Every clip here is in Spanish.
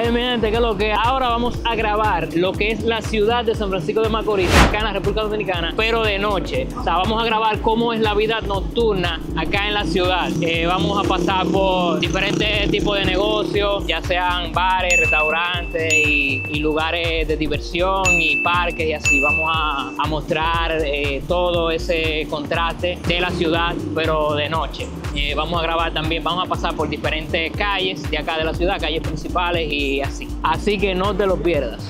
Eh, mi gente, que lo que ahora vamos a grabar lo que es la ciudad de San Francisco de Macorís, acá en la República Dominicana, pero de noche. O sea, vamos a grabar cómo es la vida nocturna acá en la ciudad. Eh, vamos a pasar por diferentes tipos de negocios, ya sean bares, restaurantes y, lugares de diversión y parques y así. Vamos a, a mostrar eh, todo ese contraste de la ciudad, pero de noche. Eh, vamos a grabar también, vamos a pasar por diferentes calles de acá de la ciudad, calles principales y así. Así que no te lo pierdas.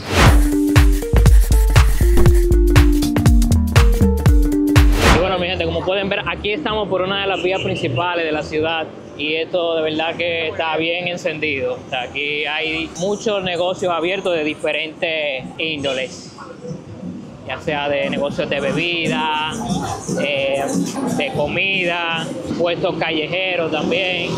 Y bueno, mi gente, como pueden ver, aquí estamos por una de las vías principales de la ciudad y esto de verdad que está bien encendido. Aquí hay muchos negocios abiertos de diferentes índoles ya sea de negocios de bebida, eh, de comida, puestos callejeros también.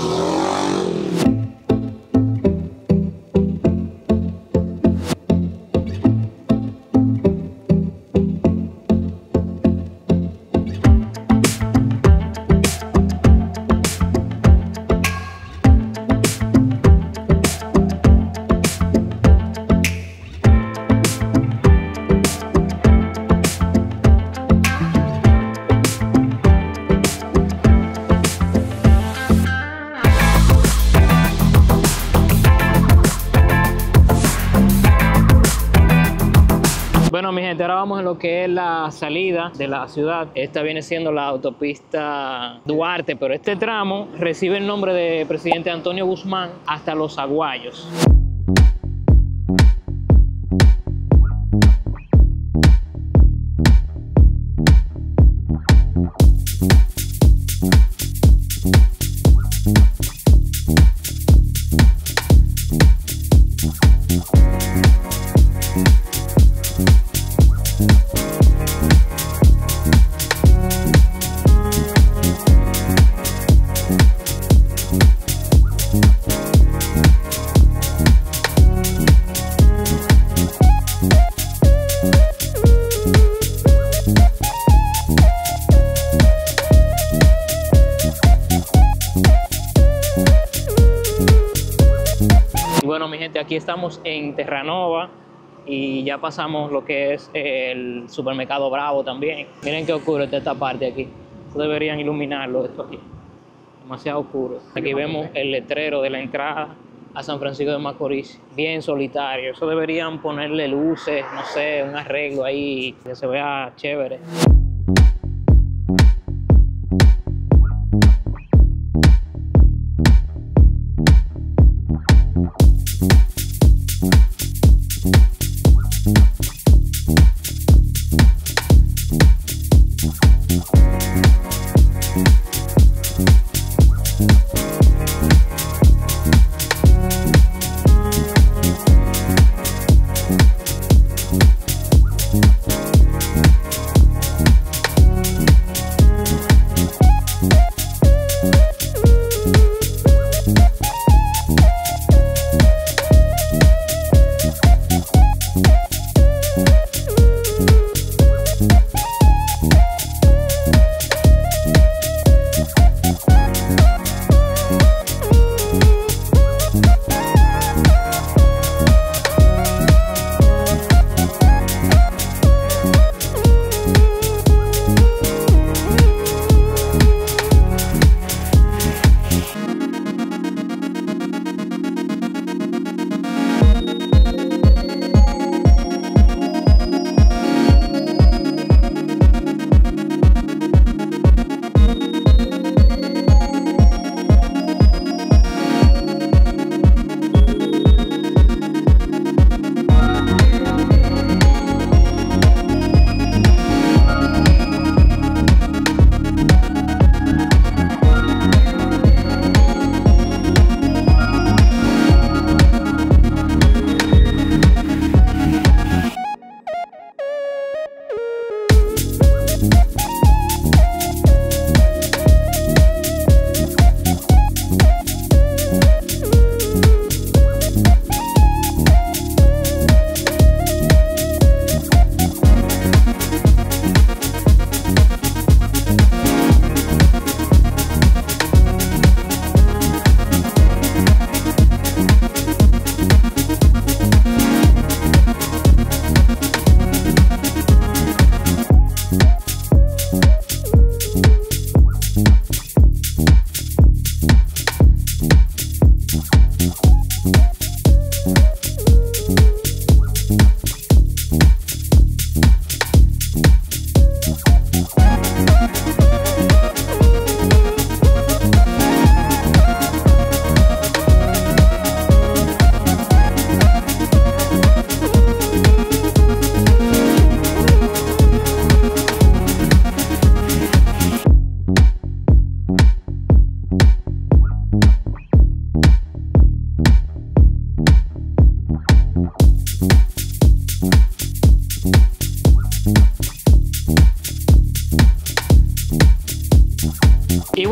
Bueno, mi gente, ahora vamos a lo que es la salida de la ciudad. Esta viene siendo la autopista Duarte, pero este tramo recibe el nombre de presidente Antonio Guzmán hasta Los Aguayos. Bueno, mi gente, aquí estamos en Terranova y ya pasamos lo que es el supermercado Bravo también. Miren qué oscuro está esta parte aquí. Deberían iluminarlo esto aquí. Demasiado oscuro. Aquí vemos el letrero de la entrada a San Francisco de Macorís, bien solitario. Eso deberían ponerle luces, no sé, un arreglo ahí que se vea chévere.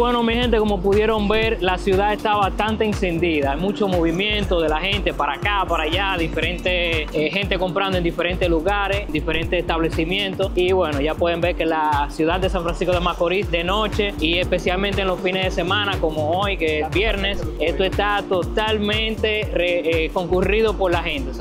Bueno, mi gente, como pudieron ver, la ciudad está bastante encendida. Hay mucho movimiento de la gente para acá, para allá, diferente eh, gente comprando en diferentes lugares, diferentes establecimientos. Y bueno, ya pueden ver que la ciudad de San Francisco de Macorís de noche y especialmente en los fines de semana como hoy, que es viernes, esto está totalmente eh, concurrido por la gente.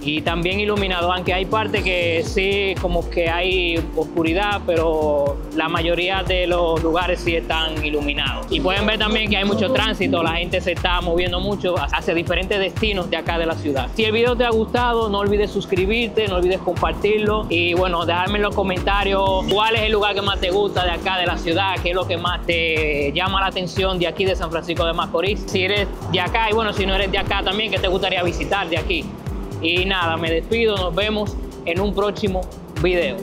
Y también iluminado, aunque hay partes que sí, como que hay oscuridad, pero la mayoría de los lugares sí están iluminados. Y pueden ver también que hay mucho tránsito, la gente se está moviendo mucho hacia diferentes destinos de acá de la ciudad. Si el video te ha gustado, no olvides suscribirte, no olvides compartirlo y bueno, dejarme en los comentarios cuál es el lugar que más te gusta de acá de la ciudad, qué es lo que más te llama la atención de aquí de San Francisco de Macorís. Si eres de acá y bueno, si no eres de acá también, ¿qué te gustaría visitar de aquí? Y nada, me despido, nos vemos en un próximo video.